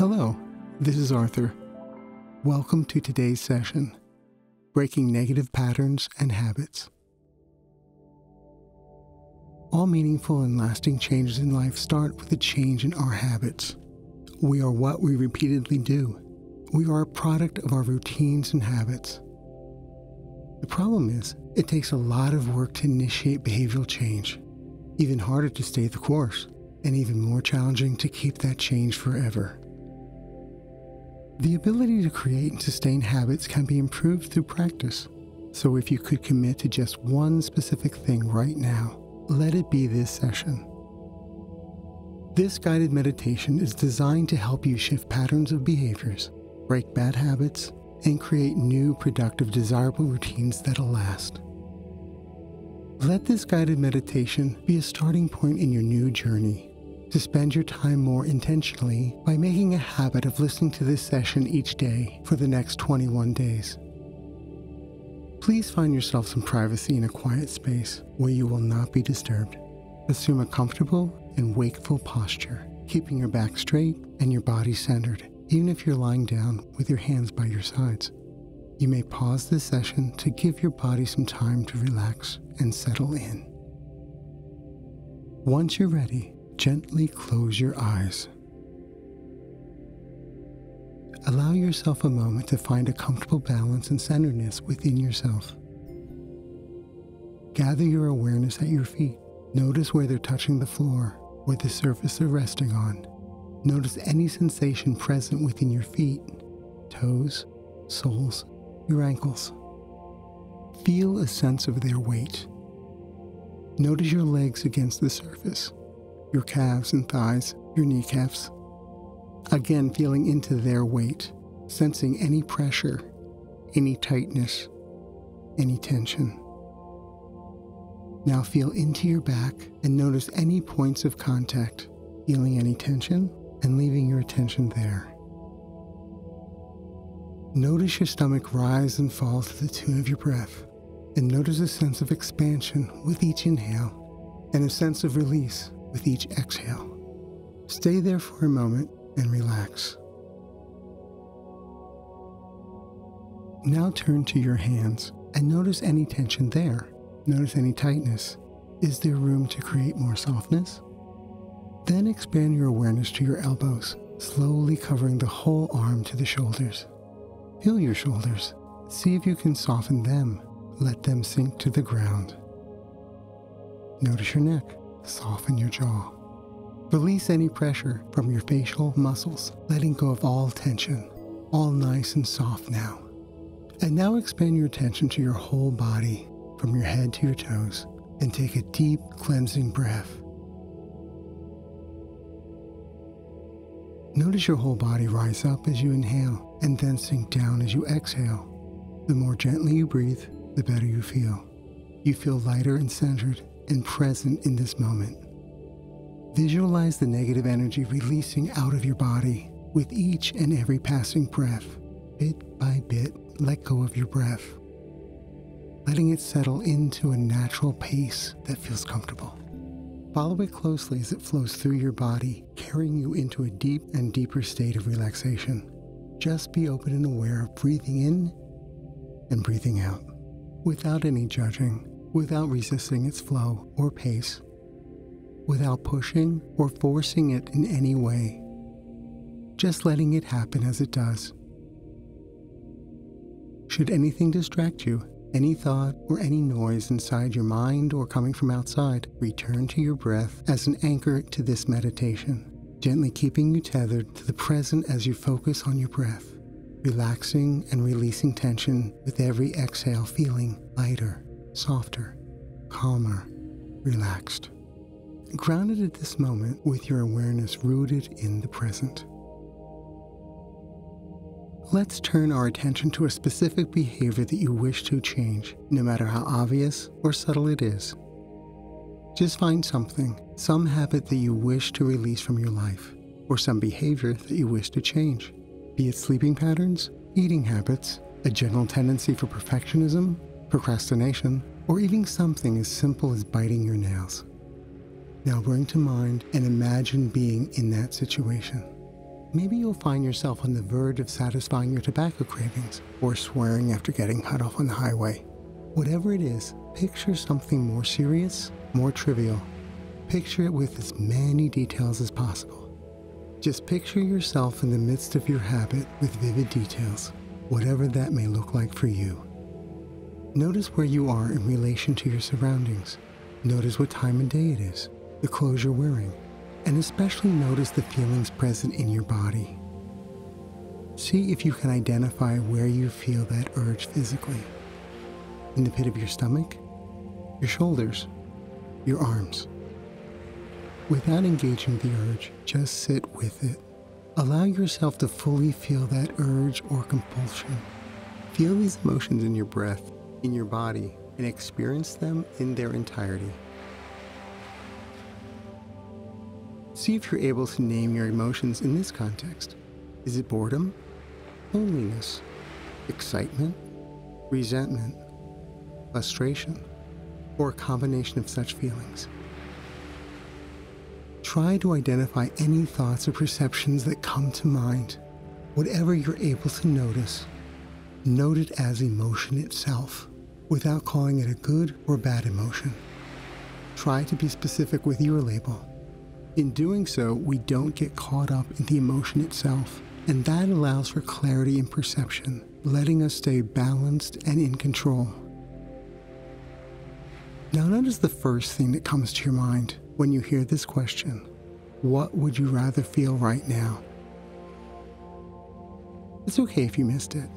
Hello, this is Arthur. Welcome to today's session Breaking Negative Patterns and Habits. All meaningful and lasting changes in life start with a change in our habits. We are what we repeatedly do. We are a product of our routines and habits. The problem is, it takes a lot of work to initiate behavioral change, even harder to stay the course, and even more challenging to keep that change forever. The ability to create and sustain habits can be improved through practice. So if you could commit to just one specific thing right now, let it be this session. This guided meditation is designed to help you shift patterns of behaviors, break bad habits, and create new, productive, desirable routines that'll last. Let this guided meditation be a starting point in your new journey to spend your time more intentionally by making a habit of listening to this session each day for the next 21 days. Please find yourself some privacy in a quiet space where you will not be disturbed. Assume a comfortable and wakeful posture, keeping your back straight and your body centered, even if you're lying down with your hands by your sides. You may pause this session to give your body some time to relax and settle in. Once you're ready, gently close your eyes. Allow yourself a moment to find a comfortable balance and centeredness within yourself. Gather your awareness at your feet. Notice where they're touching the floor or the surface they're resting on. Notice any sensation present within your feet, toes, soles, your ankles. Feel a sense of their weight. Notice your legs against the surface your calves and thighs, your kneecaps. Again, feeling into their weight, sensing any pressure, any tightness, any tension. Now feel into your back and notice any points of contact, feeling any tension and leaving your attention there. Notice your stomach rise and fall to the tune of your breath, and notice a sense of expansion with each inhale and a sense of release with each exhale. Stay there for a moment and relax. Now turn to your hands and notice any tension there. Notice any tightness. Is there room to create more softness? Then expand your awareness to your elbows, slowly covering the whole arm to the shoulders. Feel your shoulders. See if you can soften them. Let them sink to the ground. Notice your neck. Soften your jaw. Release any pressure from your facial muscles, letting go of all tension, all nice and soft now. And now expand your attention to your whole body, from your head to your toes, and take a deep, cleansing breath. Notice your whole body rise up as you inhale and then sink down as you exhale. The more gently you breathe, the better you feel. You feel lighter and centered and present in this moment. Visualize the negative energy releasing out of your body with each and every passing breath. Bit by bit, let go of your breath, letting it settle into a natural pace that feels comfortable. Follow it closely as it flows through your body, carrying you into a deep and deeper state of relaxation. Just be open and aware of breathing in and breathing out without any judging without resisting its flow or pace, without pushing or forcing it in any way, just letting it happen as it does. Should anything distract you, any thought or any noise inside your mind or coming from outside, return to your breath as an anchor to this meditation, gently keeping you tethered to the present as you focus on your breath, relaxing and releasing tension with every exhale, feeling lighter softer, calmer, relaxed. Grounded at this moment with your awareness rooted in the present. Let's turn our attention to a specific behavior that you wish to change, no matter how obvious or subtle it is. Just find something, some habit that you wish to release from your life, or some behavior that you wish to change, be it sleeping patterns, eating habits, a general tendency for perfectionism, procrastination, or even something as simple as biting your nails. Now bring to mind and imagine being in that situation. Maybe you'll find yourself on the verge of satisfying your tobacco cravings or swearing after getting cut off on the highway. Whatever it is, picture something more serious, more trivial. Picture it with as many details as possible. Just picture yourself in the midst of your habit with vivid details, whatever that may look like for you. Notice where you are in relation to your surroundings. Notice what time of day it is, the clothes you're wearing, and especially notice the feelings present in your body. See if you can identify where you feel that urge physically. In the pit of your stomach, your shoulders, your arms. Without engaging the urge, just sit with it. Allow yourself to fully feel that urge or compulsion. Feel these emotions in your breath, in your body, and experience them in their entirety. See if you're able to name your emotions in this context. Is it boredom, loneliness, excitement, resentment, frustration, or a combination of such feelings? Try to identify any thoughts or perceptions that come to mind. Whatever you're able to notice, note it as emotion itself without calling it a good or bad emotion. Try to be specific with your label. In doing so, we don't get caught up in the emotion itself, and that allows for clarity in perception, letting us stay balanced and in control. Now, notice the first thing that comes to your mind when you hear this question What would you rather feel right now? It's okay if you missed it.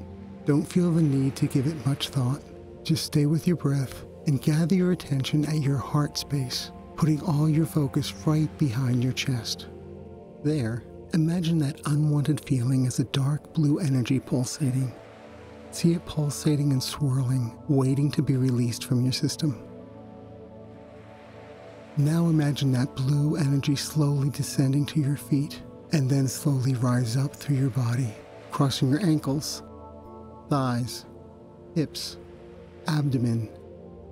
Don't feel the need to give it much thought. Just stay with your breath and gather your attention at your heart space putting all your focus right behind your chest. There, imagine that unwanted feeling as a dark blue energy pulsating. See it pulsating and swirling, waiting to be released from your system. Now imagine that blue energy slowly descending to your feet and then slowly rise up through your body, crossing your ankles, thighs, hips, abdomen,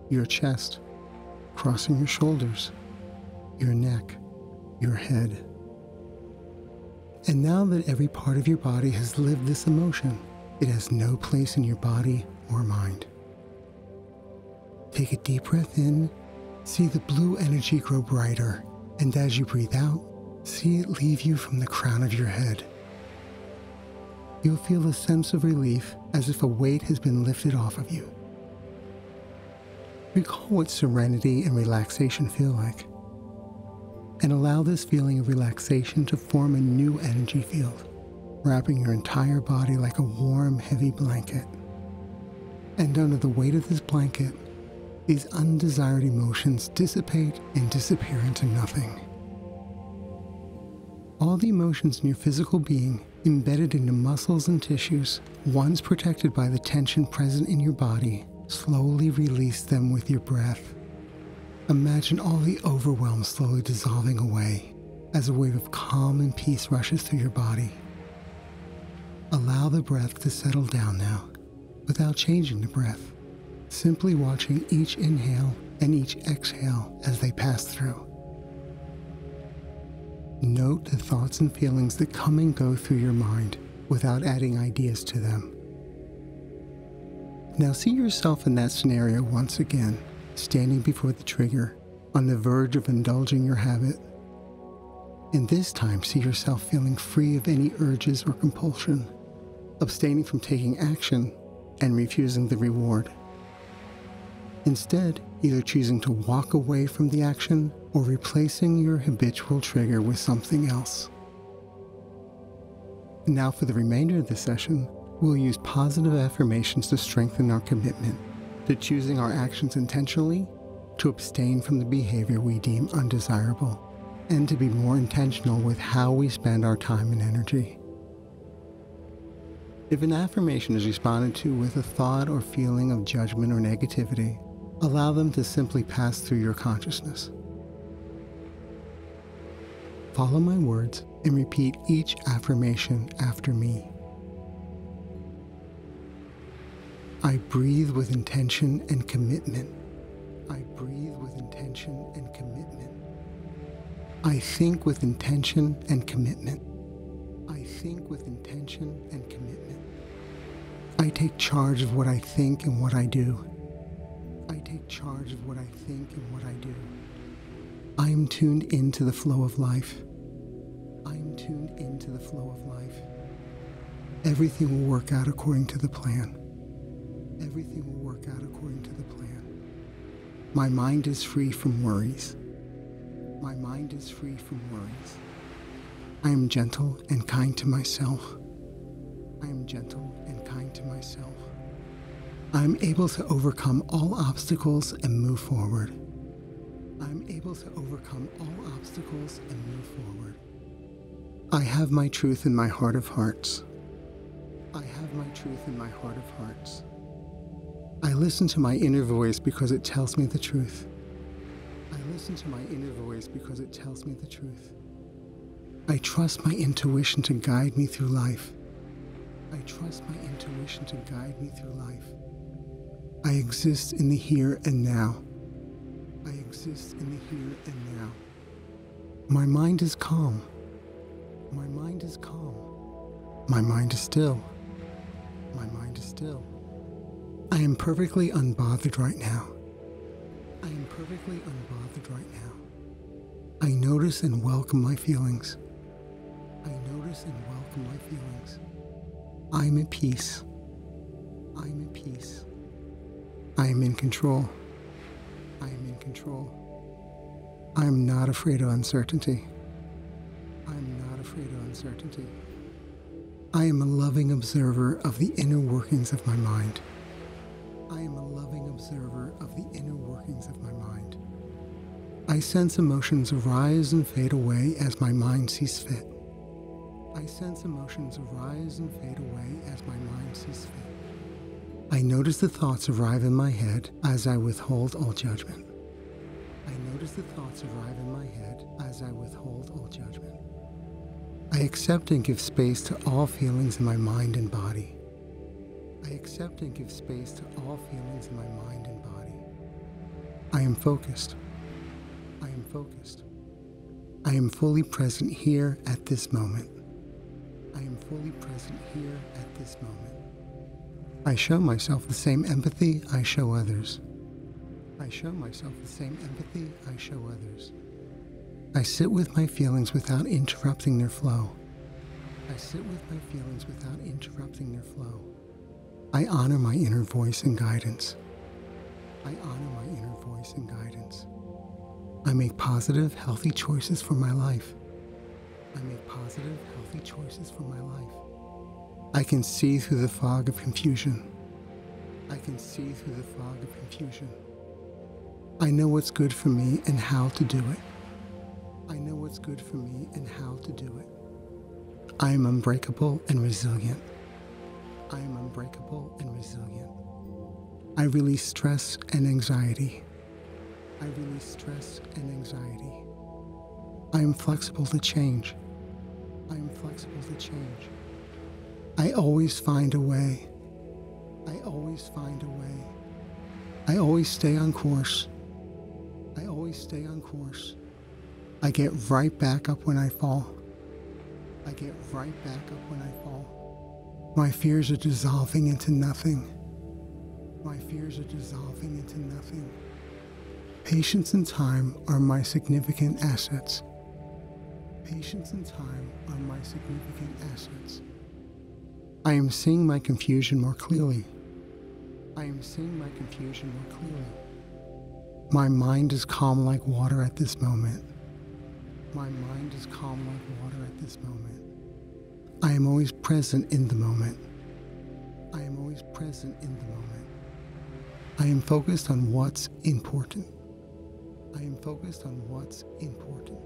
your chest crossing your shoulders, your neck, your head. And now that every part of your body has lived this emotion, it has no place in your body or mind. Take a deep breath in, see the blue energy grow brighter, and as you breathe out, see it leave you from the crown of your head. You'll feel a sense of relief as if a weight has been lifted off of you. Recall what serenity and relaxation feel like. And allow this feeling of relaxation to form a new energy field, wrapping your entire body like a warm, heavy blanket. And under the weight of this blanket, these undesired emotions dissipate and disappear into nothing. All the emotions in your physical being, embedded into muscles and tissues, once protected by the tension present in your body, Slowly release them with your breath. Imagine all the overwhelm slowly dissolving away as a wave of calm and peace rushes through your body. Allow the breath to settle down now without changing the breath, simply watching each inhale and each exhale as they pass through. Note the thoughts and feelings that come and go through your mind without adding ideas to them. Now see yourself in that scenario once again, standing before the trigger, on the verge of indulging your habit. And this time, see yourself feeling free of any urges or compulsion, abstaining from taking action and refusing the reward. Instead, either choosing to walk away from the action or replacing your habitual trigger with something else. Now, for the remainder of the session, We'll use positive affirmations to strengthen our commitment to choosing our actions intentionally, to abstain from the behavior we deem undesirable, and to be more intentional with how we spend our time and energy. If an affirmation is responded to with a thought or feeling of judgment or negativity, allow them to simply pass through your consciousness. Follow my words and repeat each affirmation after me. I breathe with intention and commitment. I breathe with intention and commitment. I think with intention and commitment. I think with intention and commitment. I take charge of what I think and what I do. I take charge of what I think and what I do. I am tuned into the flow of life. I am tuned into the flow of life. Everything will work out according to the plan. Everything will work out according to the plan. My mind is free from worries. My mind is free from worries. I am gentle and kind to myself. I am gentle and kind to myself. I am able to overcome all obstacles and move forward. I am able to overcome all obstacles and move forward. I have my truth in my heart of hearts. I have my truth in my heart of hearts. I listen to my inner voice because it tells me the truth. I listen to my inner voice because it tells me the truth. I trust my intuition to guide me through life. I trust my intuition to guide me through life. I exist in the here and now. I exist in the here and now. My mind is calm. My mind is calm. My mind is still. My mind is still. I am perfectly unbothered right now. I am perfectly unbothered right now. I notice and welcome my feelings. I notice and welcome my feelings. I am at peace. I am at peace. I am in control. I am in control. I am not afraid of uncertainty. I am not afraid of uncertainty. I am a loving observer of the inner workings of my mind. I am a loving observer of the inner workings of my mind. I sense emotions arise and fade away as my mind sees fit. I sense emotions arise and fade away as my mind sees fit. I notice the thoughts arrive in my head as I withhold all judgment. I notice the thoughts arrive in my head as I withhold all judgment. I accept and give space to all feelings in my mind and body. Accept and give space to all feelings in my mind and body. I am focused. I am focused. I am fully present here at this moment. I am fully present here at this moment. I show myself the same empathy I show others. I show myself the same empathy I show others. I sit with my feelings without interrupting their flow. I sit with my feelings without interrupting their flow. I honor my inner voice and guidance. I honor my inner voice and guidance. I make positive, healthy choices for my life. I make positive, healthy choices for my life. I can see through the fog of confusion. I can see through the fog of confusion. I know what's good for me and how to do it. I know what's good for me and how to do it. I am unbreakable and resilient. I am unbreakable and resilient. I release stress and anxiety. I release stress and anxiety. I am flexible to change. I am flexible to change. I always find a way. I always find a way. I always stay on course. I always stay on course. I get right back up when I fall. I get right back up when I fall. My fears are dissolving into nothing. My fears are dissolving into nothing. Patience and time are my significant assets. Patience and time are my significant assets. I am seeing my confusion more clearly. I am seeing my confusion more clearly. My mind is calm like water at this moment. My mind is calm like water at this moment. I am always present in the moment. I am always present in the moment. I am focused on what's important. I am focused on what's important.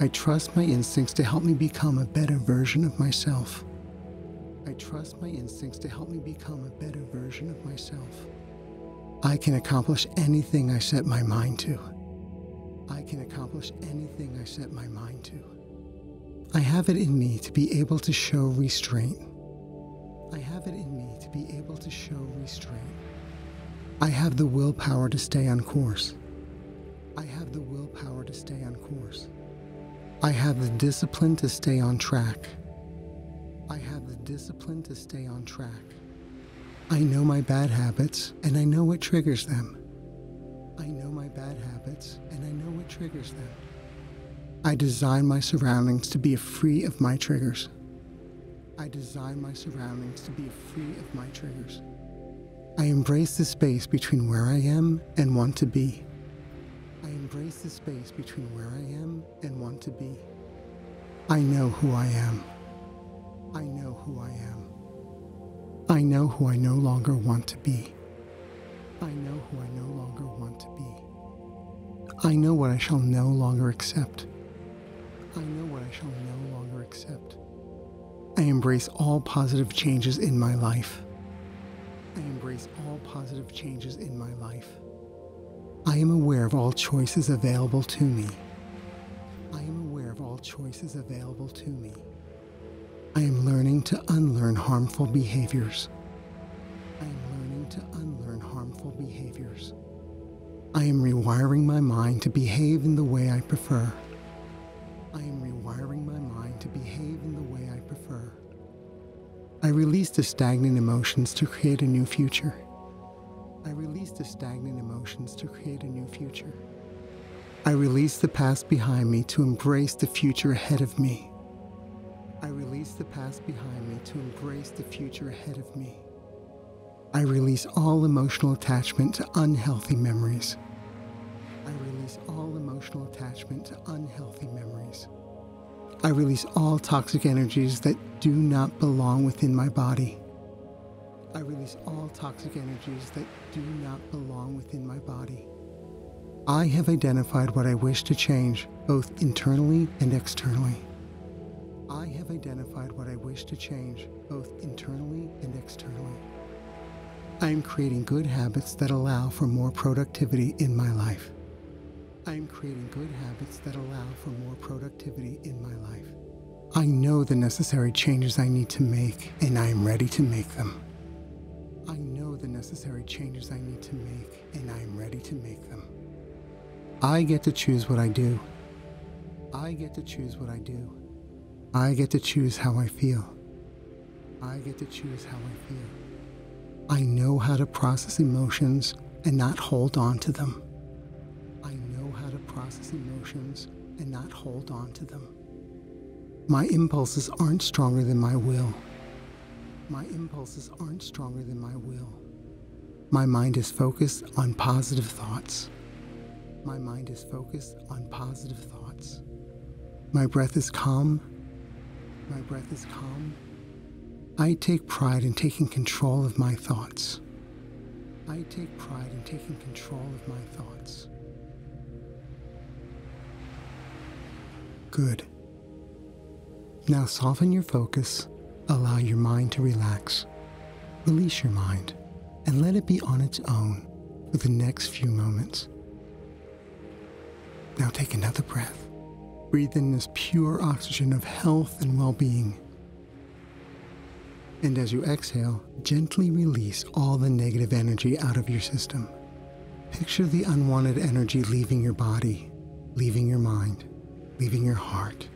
I trust my instincts to help me become a better version of myself. I trust my instincts to help me become a better version of myself. I can accomplish anything I set my mind to. I can accomplish anything I set my mind to. I have it in me to be able to show restraint. I have it in me to be able to show restraint. I have the willpower to stay on course. I have the willpower to stay on course. I have the discipline to stay on track. I have the discipline to stay on track. I know my bad habits and I know what triggers them. I know my bad habits and I know what triggers them. I design my surroundings to be free of my triggers. I design my surroundings to be free of my triggers. I embrace the space between where I am and want to be. I embrace the space between where I am and want to be. I know who I am. I know who I am. I know who I no longer want to be. I know who I no longer want to be. I know what I shall no longer accept. I know what I shall no longer accept. I embrace all positive changes in my life. I embrace all positive changes in my life. I am aware of all choices available to me. I am aware of all choices available to me. I am learning to unlearn harmful behaviors. I am learning to unlearn harmful behaviors. I am rewiring my mind to behave in the way I prefer. I am rewiring my mind to behave in the way I prefer. I release the stagnant emotions to create a new future. I release the stagnant emotions to create a new future. I release the past behind me to embrace the future ahead of me. I release the past behind me to embrace the future ahead of me. I release all emotional attachment to unhealthy memories. I release all emotional attachment to unhealthy memories. I release all toxic energies that do not belong within my body. I release all toxic energies that do not belong within my body. I have identified what I wish to change, both internally and externally. I have identified what I wish to change, both internally and externally. I am creating good habits that allow for more productivity in my life. I am creating good habits that allow for more productivity in my life. I know the necessary changes I need to make, and I am ready to make them. I know the necessary changes I need to make, and I am ready to make them. I get to choose what I do. I get to choose what I do. I get to choose how I feel. I get to choose how I feel. I know how to process emotions and not hold on to them. Process emotions and not hold on to them. My impulses aren't stronger than my will. My impulses aren't stronger than my will. My mind is focused on positive thoughts. My mind is focused on positive thoughts. My breath is calm my breath is calm. I take pride in taking control of my thoughts. I take pride in taking control of my thoughts. Good. Now soften your focus, allow your mind to relax. Release your mind and let it be on its own for the next few moments. Now take another breath. Breathe in this pure oxygen of health and well being. And as you exhale, gently release all the negative energy out of your system. Picture the unwanted energy leaving your body, leaving your mind, leaving your heart.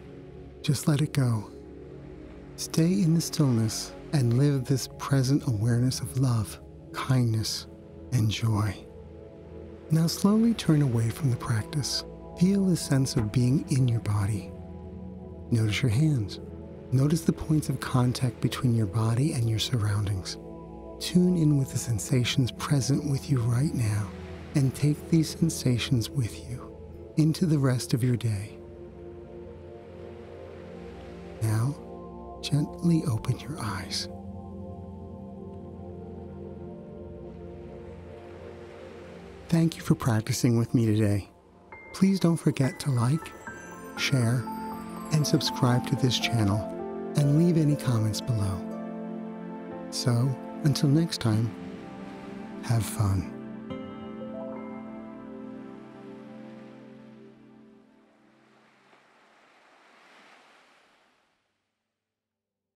Just let it go. Stay in the stillness and live this present awareness of love, kindness, and joy. Now slowly turn away from the practice Feel the sense of being in your body. Notice your hands. Notice the points of contact between your body and your surroundings. Tune in with the sensations present with you right now and take these sensations with you into the rest of your day. Now, gently open your eyes. Thank you for practicing with me today. Please don't forget to like, share, and subscribe to this channel and leave any comments below. So, until next time, have fun.